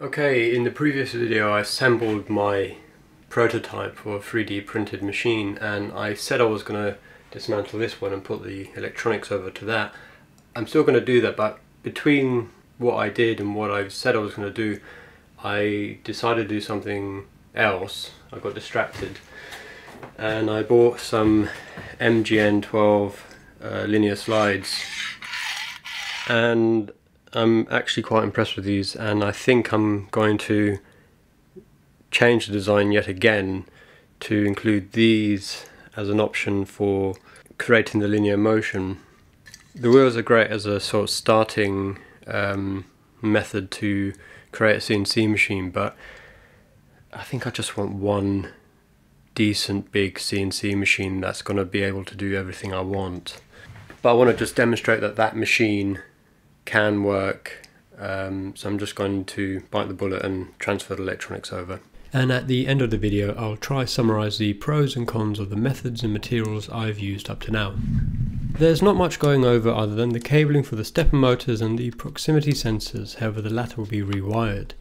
Okay, in the previous video I assembled my prototype for a 3D printed machine and I said I was going to dismantle this one and put the electronics over to that. I'm still going to do that but between what I did and what I said I was going to do I decided to do something else. I got distracted and I bought some MGN12 uh, linear slides and I'm actually quite impressed with these and I think I'm going to change the design yet again to include these as an option for creating the linear motion. The wheels are great as a sort of starting um, method to create a CNC machine but I think I just want one decent big CNC machine that's going to be able to do everything I want. But I want to just demonstrate that that machine can work um, so I'm just going to bite the bullet and transfer the electronics over. And at the end of the video I'll try summarise the pros and cons of the methods and materials I've used up to now. There's not much going over other than the cabling for the stepper motors and the proximity sensors, however the latter will be rewired.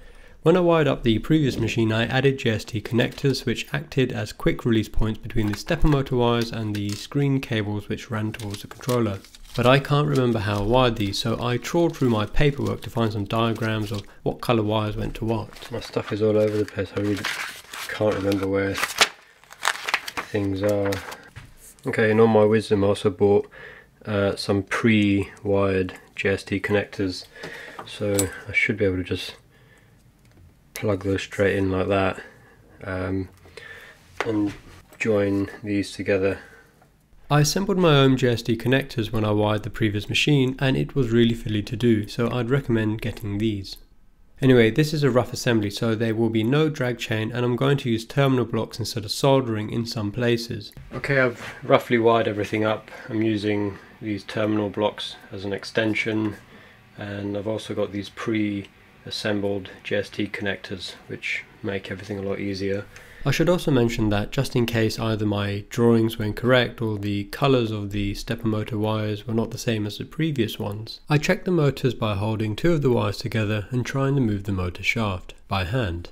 When I wired up the previous machine I added JST connectors which acted as quick release points between the stepper motor wires and the screen cables which ran towards the controller. But I can't remember how I wired these, so I trawled through my paperwork to find some diagrams of what colour wires went to what. My stuff is all over the place, I really can't remember where things are. Okay, and on my wisdom I also bought uh, some pre-wired JST connectors, so I should be able to just plug those straight in like that um, and join these together I assembled my own JST connectors when I wired the previous machine and it was really fiddly to do, so I'd recommend getting these. Anyway, this is a rough assembly so there will be no drag chain and I'm going to use terminal blocks instead of soldering in some places. Okay, I've roughly wired everything up. I'm using these terminal blocks as an extension and I've also got these pre-assembled JST connectors which make everything a lot easier. I should also mention that just in case either my drawings were incorrect or the colours of the stepper motor wires were not the same as the previous ones, I checked the motors by holding two of the wires together and trying to move the motor shaft by hand.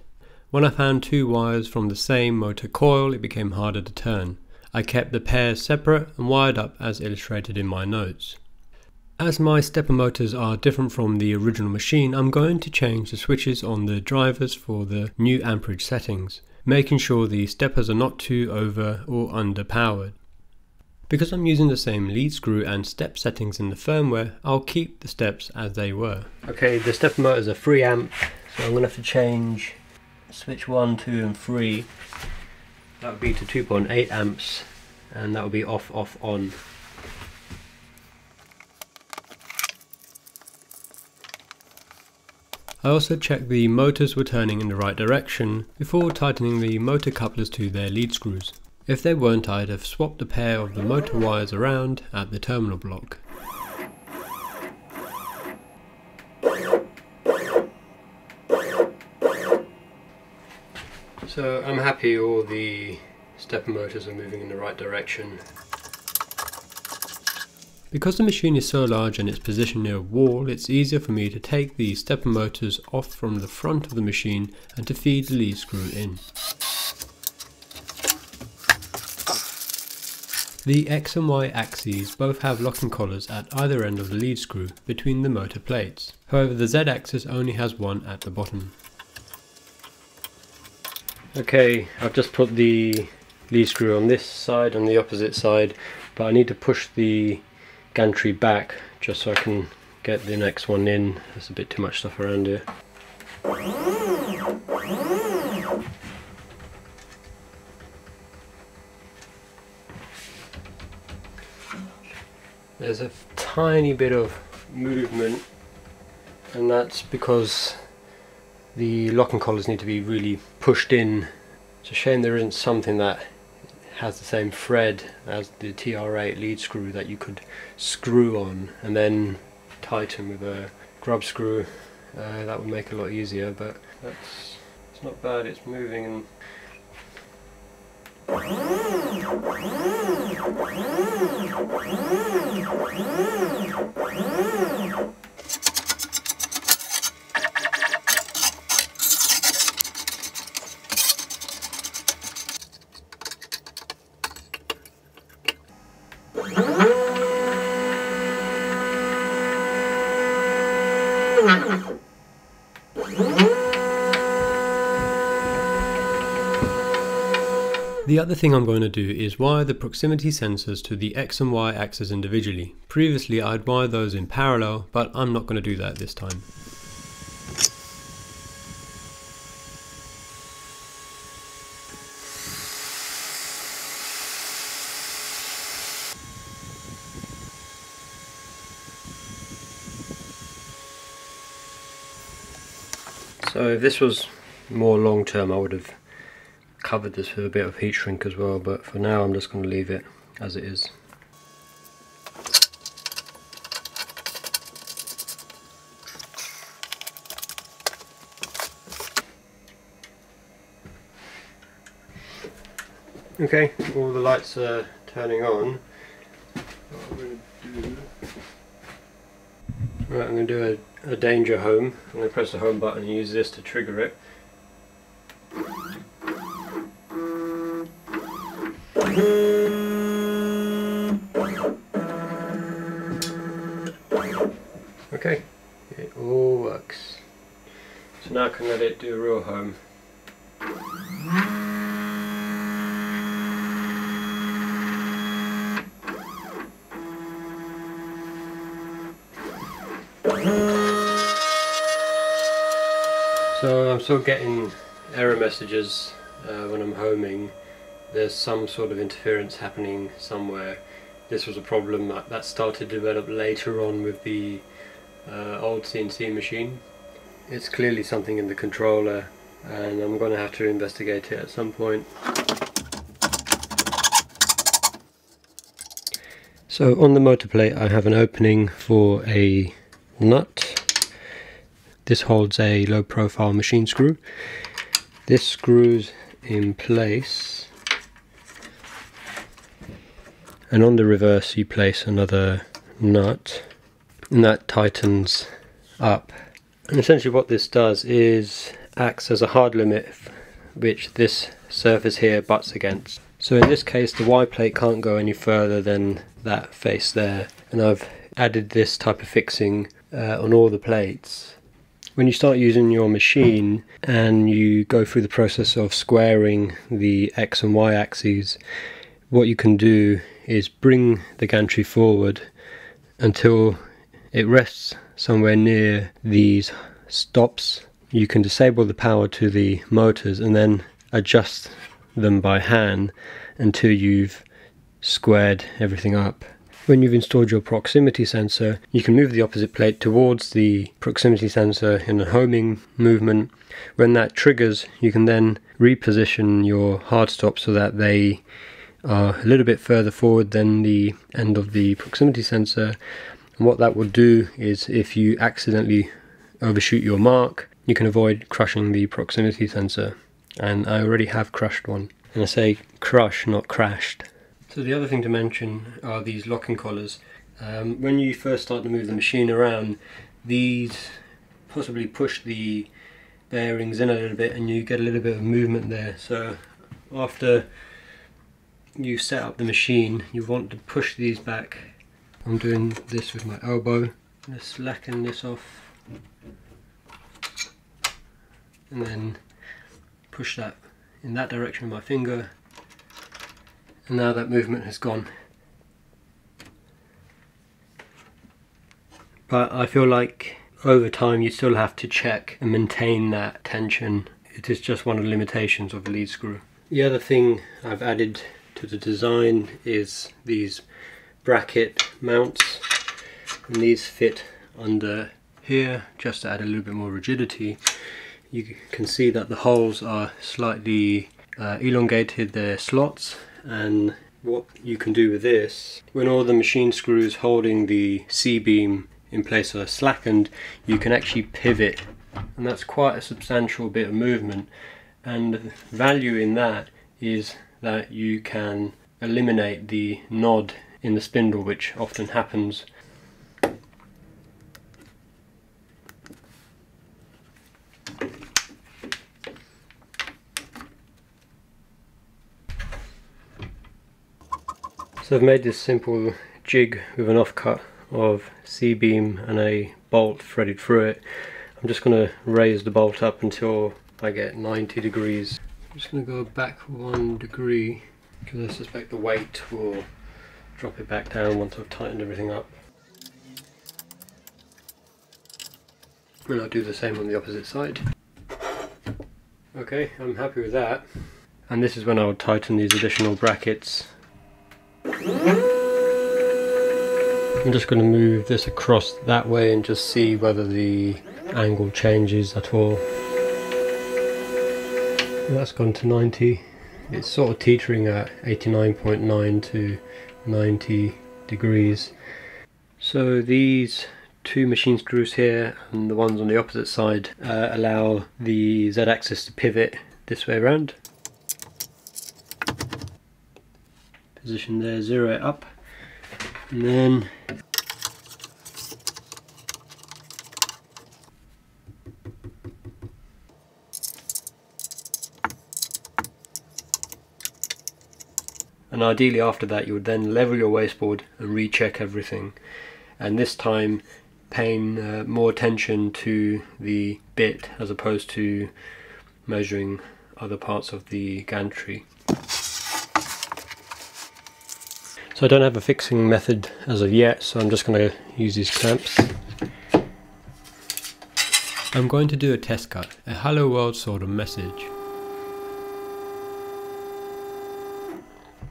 When I found two wires from the same motor coil it became harder to turn. I kept the pairs separate and wired up as illustrated in my notes. As my stepper motors are different from the original machine, I'm going to change the switches on the drivers for the new amperage settings making sure the steppers are not too over or under powered. Because I'm using the same lead screw and step settings in the firmware, I'll keep the steps as they were. Okay, the stepper motor is a 3 amp, so I'm going to have to change switch 1, 2 and 3. That would be to 2.8 amps and that will be off, off, on. I also checked the motors were turning in the right direction before tightening the motor couplers to their lead screws. If they weren't I'd have swapped a pair of the motor wires around at the terminal block. So I'm happy all the stepper motors are moving in the right direction. Because the machine is so large and it's positioned near a wall, it's easier for me to take the stepper motors off from the front of the machine and to feed the lead screw in. The X and Y axes both have locking collars at either end of the lead screw between the motor plates. However the Z axis only has one at the bottom. Okay, I've just put the lead screw on this side and the opposite side, but I need to push the gantry back just so I can get the next one in. There's a bit too much stuff around here. There's a tiny bit of movement and that's because the locking collars need to be really pushed in. It's a shame there isn't something that has the same thread as the TR8 lead screw that you could screw on and then tighten with a grub screw. Uh, that would make it a lot easier, but that's it's not bad. It's moving and. The other thing I'm going to do is wire the proximity sensors to the X and Y axes individually. Previously I'd wire those in parallel, but I'm not going to do that this time. So if this was more long term I would have covered this with a bit of heat shrink as well but for now I'm just going to leave it as it is. Okay, all the lights are turning on. Right, I'm going to do a, a danger home. I'm going to press the home button and use this to trigger it. Okay, it all works. So now I can let it do a real home. So I'm still getting error messages uh, when I'm homing. There's some sort of interference happening somewhere. This was a problem that started to develop later on with the uh, old CNC machine. It's clearly something in the controller and I'm going to have to investigate it at some point. So on the motor plate I have an opening for a nut this holds a low profile machine screw. This screws in place and on the reverse you place another nut and that tightens up. And essentially what this does is acts as a hard limit which this surface here butts against. So in this case the Y plate can't go any further than that face there and I've added this type of fixing uh, on all the plates when you start using your machine and you go through the process of squaring the x and y axes, what you can do is bring the gantry forward until it rests somewhere near these stops. You can disable the power to the motors and then adjust them by hand until you've squared everything up. When you've installed your proximity sensor, you can move the opposite plate towards the proximity sensor in a homing movement. When that triggers, you can then reposition your hard stop so that they are a little bit further forward than the end of the proximity sensor. And what that will do is if you accidentally overshoot your mark, you can avoid crushing the proximity sensor. And I already have crushed one. And I say crush, not crashed. So the other thing to mention are these locking collars. Um, when you first start to move the machine around, these possibly push the bearings in a little bit and you get a little bit of movement there. So after you set up the machine, you want to push these back. I'm doing this with my elbow. Just slacken this off and then push that in that direction with my finger and now that movement has gone. But I feel like over time you still have to check and maintain that tension. It is just one of the limitations of the lead screw. The other thing I've added to the design is these bracket mounts and these fit under here just to add a little bit more rigidity. You can see that the holes are slightly uh, elongated, they're slots and what you can do with this when all the machine screws holding the C-beam in place are slackened you can actually pivot and that's quite a substantial bit of movement. And the value in that is that you can eliminate the nod in the spindle which often happens So I've made this simple jig with an offcut of C-beam and a bolt threaded through it. I'm just going to raise the bolt up until I get 90 degrees. I'm just going to go back one degree because I suspect the weight will drop it back down once I've tightened everything up. And I'll do the same on the opposite side. Okay, I'm happy with that. And this is when I'll tighten these additional brackets. I'm just going to move this across that way and just see whether the angle changes at all. That's gone to 90. It's sort of teetering at 89.9 to 90 degrees. So these two machine screws here and the ones on the opposite side uh, allow the z-axis to pivot this way around. Position there, zero it up, and then and ideally after that you would then level your wasteboard and recheck everything and this time paying uh, more attention to the bit as opposed to measuring other parts of the gantry. So I don't have a fixing method as of yet, so I'm just going to use these clamps. I'm going to do a test cut, a hello world sort of message.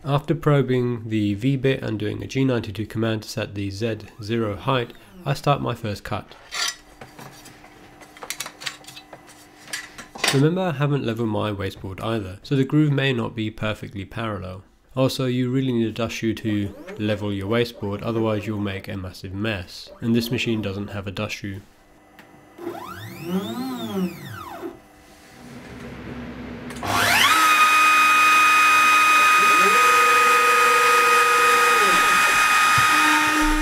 After probing the V-bit and doing a G92 command to set the Z0 height, I start my first cut. Remember I haven't leveled my wasteboard either, so the groove may not be perfectly parallel. Also you really need a dust shoe to level your wasteboard otherwise you'll make a massive mess, and this machine doesn't have a dust shoe.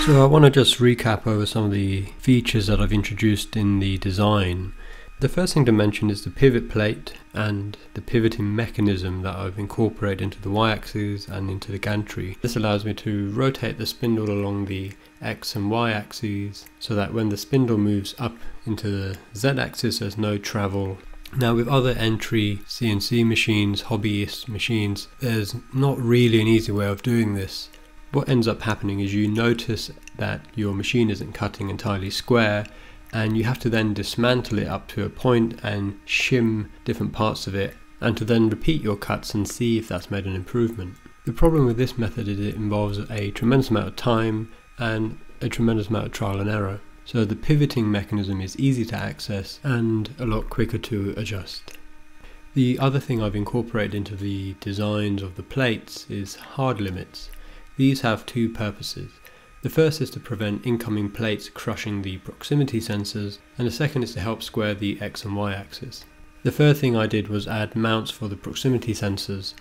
So I want to just recap over some of the features that I've introduced in the design. The first thing to mention is the pivot plate and the pivoting mechanism that I've incorporated into the y-axis and into the gantry. This allows me to rotate the spindle along the x and y axes so that when the spindle moves up into the z axis there's no travel now with other entry CNC machines, hobbyist machines, there's not really an easy way of doing this what ends up happening is you notice that your machine isn't cutting entirely square and you have to then dismantle it up to a point and shim different parts of it and to then repeat your cuts and see if that's made an improvement. The problem with this method is it involves a tremendous amount of time and a tremendous amount of trial and error. So the pivoting mechanism is easy to access and a lot quicker to adjust. The other thing I've incorporated into the designs of the plates is hard limits. These have two purposes. The first is to prevent incoming plates crushing the proximity sensors, and the second is to help square the x and y axis. The third thing I did was add mounts for the proximity sensors.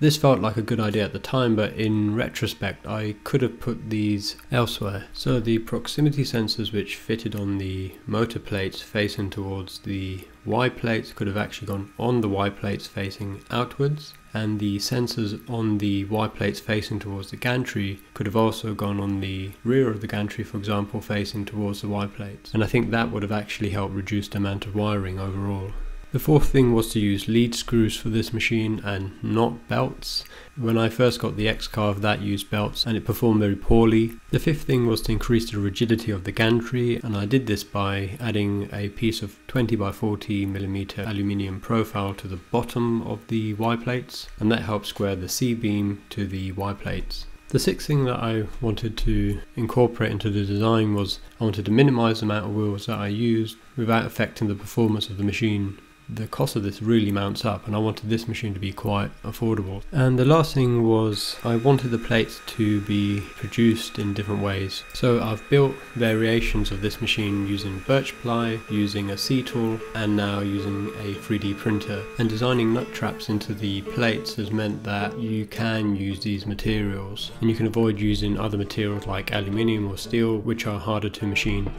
This felt like a good idea at the time, but in retrospect I could have put these elsewhere. So the proximity sensors which fitted on the motor plates facing towards the Y plates could have actually gone on the Y plates facing outwards and the sensors on the Y plates facing towards the gantry could have also gone on the rear of the gantry for example facing towards the Y plates and I think that would have actually helped reduce the amount of wiring overall. The fourth thing was to use lead screws for this machine and not belts. When I first got the X-Carve that used belts and it performed very poorly. The fifth thing was to increase the rigidity of the gantry and I did this by adding a piece of 20 by 40 millimeter aluminium profile to the bottom of the Y plates and that helped square the C-beam to the Y plates. The sixth thing that I wanted to incorporate into the design was I wanted to minimize the amount of wheels that I used without affecting the performance of the machine the cost of this really mounts up and I wanted this machine to be quite affordable. And the last thing was I wanted the plates to be produced in different ways. So I've built variations of this machine using birch ply, using a C-tool and now using a 3D printer. And designing nut traps into the plates has meant that you can use these materials and you can avoid using other materials like aluminium or steel which are harder to machine.